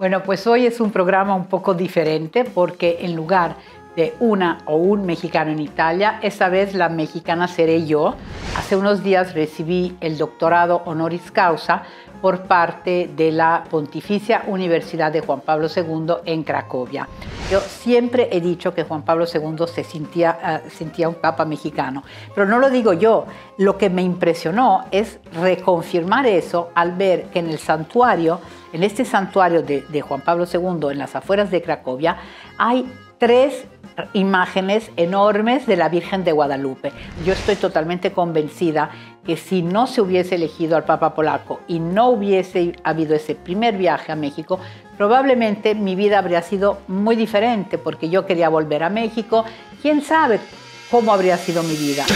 Bueno, pues hoy es un programa un poco diferente porque en lugar de una o un mexicano en Italia, esta vez la mexicana seré yo. Hace unos días recibí el doctorado honoris causa por parte de la Pontificia Universidad de Juan Pablo II en Cracovia. Yo siempre he dicho que Juan Pablo II se sentía, uh, sentía un papa mexicano, pero no lo digo yo. Lo que me impresionó es reconfirmar eso al ver que en el santuario, en este santuario de, de Juan Pablo II, en las afueras de Cracovia, hay tres imágenes enormes de la Virgen de Guadalupe. Yo estoy totalmente convencida que si no se hubiese elegido al Papa polaco y no hubiese habido ese primer viaje a México, probablemente mi vida habría sido muy diferente porque yo quería volver a México. ¿Quién sabe cómo habría sido mi vida?